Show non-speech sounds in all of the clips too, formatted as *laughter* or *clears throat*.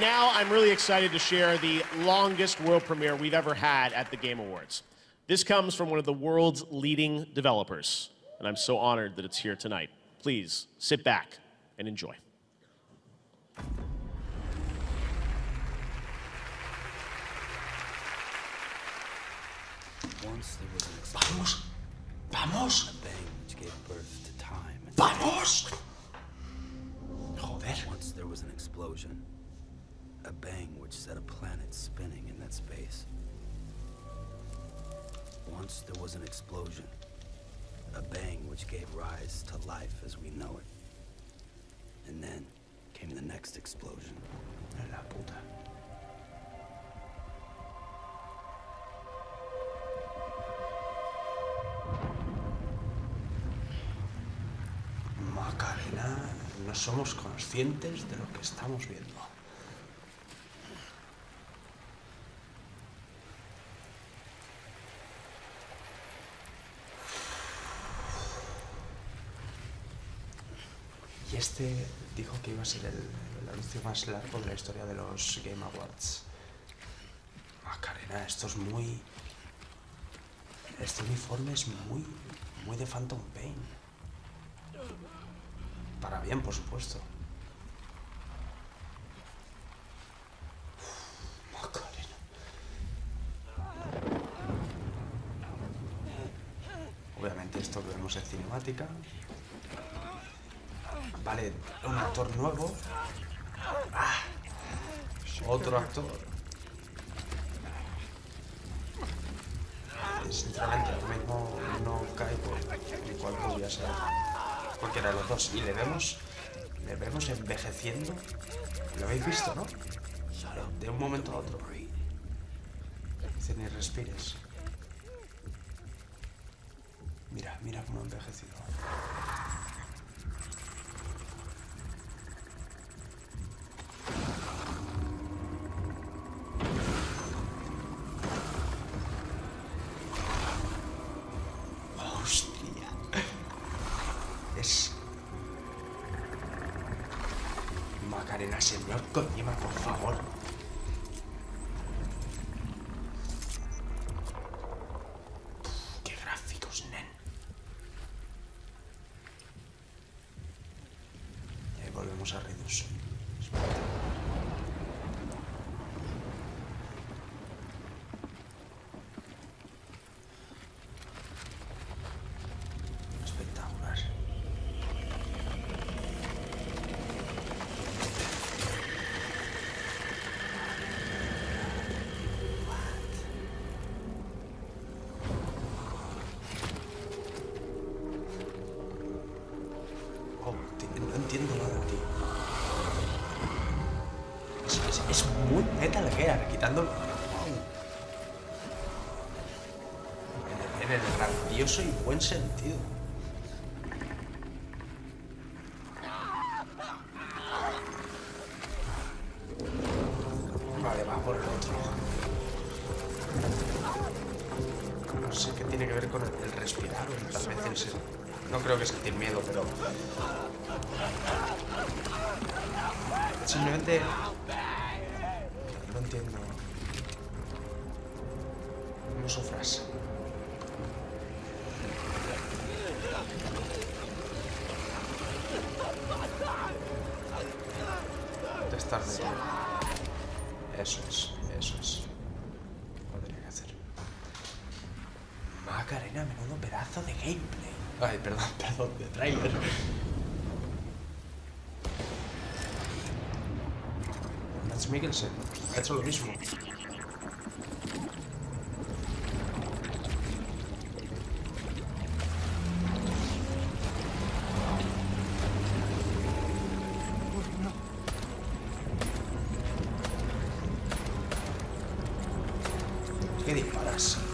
Now I'm really excited to share the longest world premiere we've ever had at the Game Awards. This comes from one of the world's leading developers, and I'm so honored that it's here tonight. Please sit back and enjoy. Once there was an Vamos, vamos, a bang which gave birth to time. and vamos. Joder. Once there was an explosion. A bang which set a planet spinning in that space. Once there was an explosion. A bang which gave rise to life as we know it. And then came the next explosion. La puta. Macarena, no somos conscientes de lo que estamos viendo. Este dijo que iba a ser el, anuncio más largo de la historia de los Game Awards. Macarena, esto es muy... Este uniforme es muy, muy de Phantom Pain. Para bien, por supuesto. Macarena. Obviamente esto lo vemos en cinemática. Un actor nuevo. Ah, otro actor. Sinceramente, ahora mismo no caigo en cuál podría ser cualquiera de los dos. Y le vemos, le vemos envejeciendo. Lo habéis visto, ¿no? De un momento a otro. Dice, ni respires. Mira, mira cómo ha envejecido. Macarena, señor Kojima, por favor. Muy Metal Gear, quitando... En, el grandioso y buen sentido. Vale, va por el otro. No sé qué tiene que ver con el, respirar tal vez el ser- No creo que sentir miedo, pero... Simplemente... Entiendo. No sufras. Testar de todo. Eso es, eso es. Lo tenía que hacer. Macarena, menudo pedazo de gameplay. Ay, perdón, *laughs* perdón, de trailer. Mads Mikkelsen ha hecho lo mismo. ¿Qué disparas?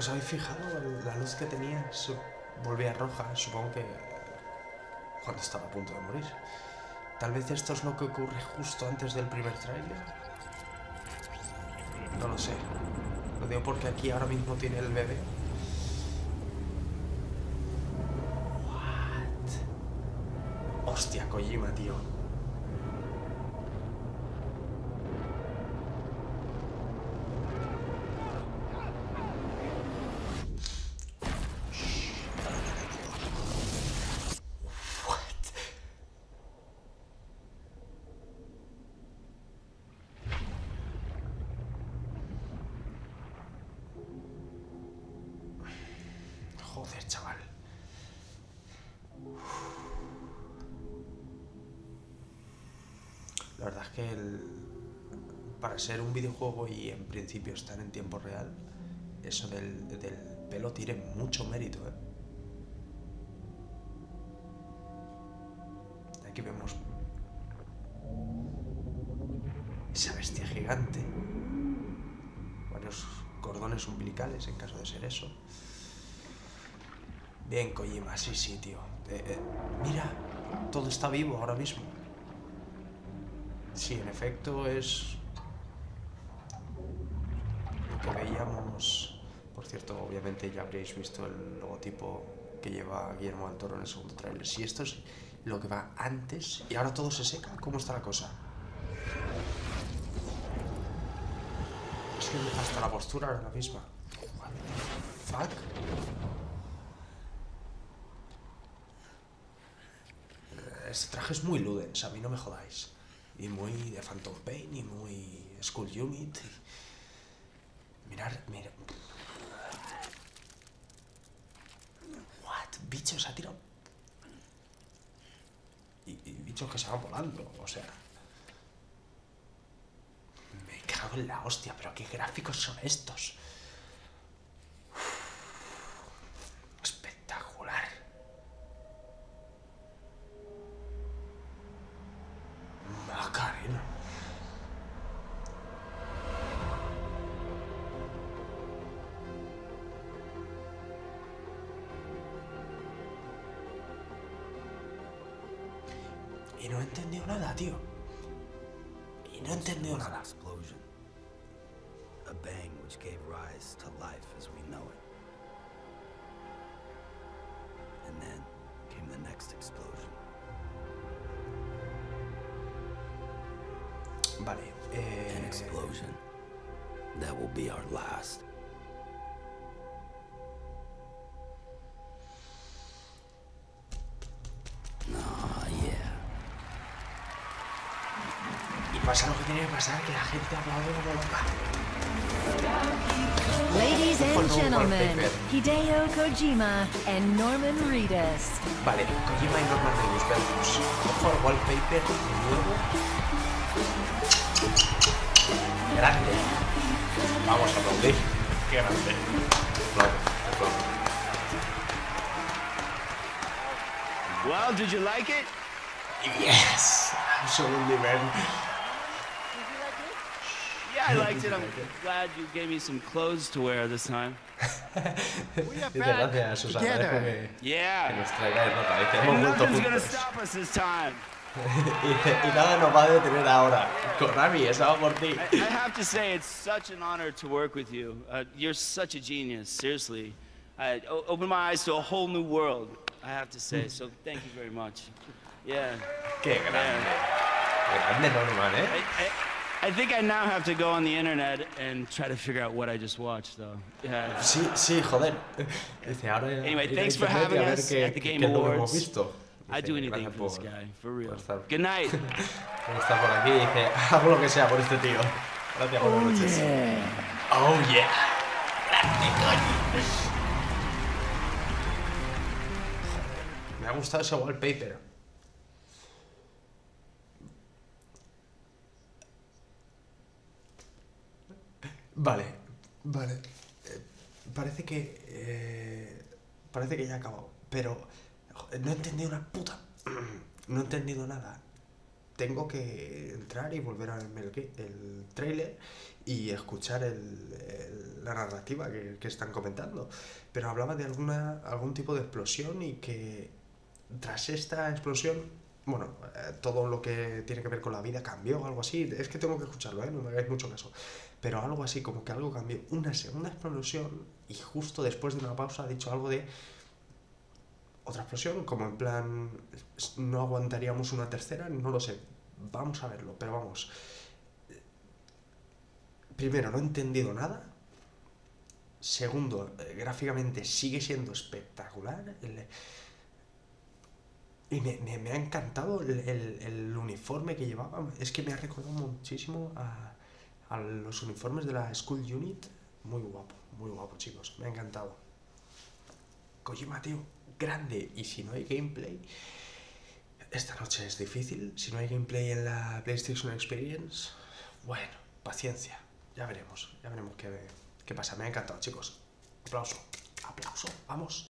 ¿Os habéis fijado? La luz que tenía se volvía roja, supongo que cuando estaba a punto de morir. Tal vez esto es lo que ocurre justo antes del primer tráiler. No lo sé. Lo digo porque aquí ahora mismo tiene el bebé. What? Hostia, Kojima, tío. What? Chaval. La verdad es que el- para ser un videojuego y en principio estar en tiempo real, eso del, del pelo tiene mucho mérito, ¿eh? Aquí vemos esa bestia gigante. Varios cordones umbilicales en caso de ser eso. Bien, Kojima, sí, sí, tío. Eh, eh, mira, todo está vivo ahora mismo. Sí, en efecto es lo que veíamos. Por cierto, obviamente ya habréis visto el logotipo que lleva Guillermo del Toro en el segundo tráiler. Si esto es lo que va antes y ahora todo se seca, ¿cómo está la cosa? Es que hasta la postura era la misma. What the fuck? Este traje es muy Ludens, a mí no me jodáis. Y muy de Phantom Pain y muy School Unit. y- Mirar, mira. What? Bichos ha tirado. Y, y bichos que se van volando, o sea. Me cago en la hostia, pero qué gráficos son estos. Y no he entendido nada, tío. Y no he entendido nada. explosion. A bang which gave rise to life as we know it. And then came the next explosion. Vale. Eh, An explosion. That will be our last. Pasa lo que tiene que pasar, que la gente aplaude como loca. Ladies and gentlemen, wallpaper. Hideo Kojima and Norman Reedus. Vale, Kojima y Norman Reedus, veamos. Ojo al wallpaper de nuevo. Grande. Vamos a aplaudir. Qué grande. Aplaudo, aplaudo. Well, did you like it? Yes! Absolutely, man. Yeah, I liked it. I'm glad you gave me some clothes to wear this time. Dice gracias, Susana. Dejo que, que Yeah. nos traiga de nota. Dice, hemos And nothing's gonna stop us this time. *laughs* Y, y nada nos va a detener ahora. Konami, estaba por ti. I, I have to say, it's such an honor to work with you. Uh, you're such a genius, seriously. I opened my eyes to a whole new world, I have to say. So thank you very much. Yeah. Qué grande. yeah. Qué grande Norman, ¿eh? I, I, I think I now have to go on the internet and try to figure out what I just watched, though. Yeah. Sí, sí, joder. Dice, ahora Anyway, thanks for having us qué- at the Game Awards. visto. Dice, do anything for this por- guy, for real. estar- Good night. por estar por aquí. Dice, *laughs* hago lo que sea por este tío. Gracias, buenas noches. Oh, yeah. Grande, coño. Me ha gustado ese wallpaper. Vale, vale. Eh, parece que. eh, parece que ya ha acabado. Pero. no he entendido una puta. *clears throat* No he entendido nada. tengo que entrar y volver a ver el, el trailer y escuchar el, la narrativa que, que, están comentando. Pero hablaba de alguna, algún tipo de explosión y que tras esta explosión, bueno, eh, todo lo que tiene que ver con la vida cambió, algo así. Es que tengo que escucharlo, ¿eh? no me hagáis mucho caso. Pero algo así, como que algo cambió. Una segunda explosión y justo después de una pausa ha dicho algo de otra explosión, como en plan, no aguantaríamos una tercera, no lo sé, vamos a verlo, pero vamos. Primero, no he entendido nada. Segundo, eh, gráficamente sigue siendo espectacular. y me, ha encantado el, el, el, uniforme que llevaba. Es que me ha recordado muchísimo a, a los uniformes de la School Unit. Muy guapo, muy guapo, chicos. Me ha encantado. Kojima, tío, grande. Y si no hay gameplay, esta noche es difícil. Si no hay gameplay en la PlayStation Experience, bueno, paciencia. Ya veremos, ya veremos qué, qué pasa. Me ha encantado, chicos. Aplauso, aplauso, vamos.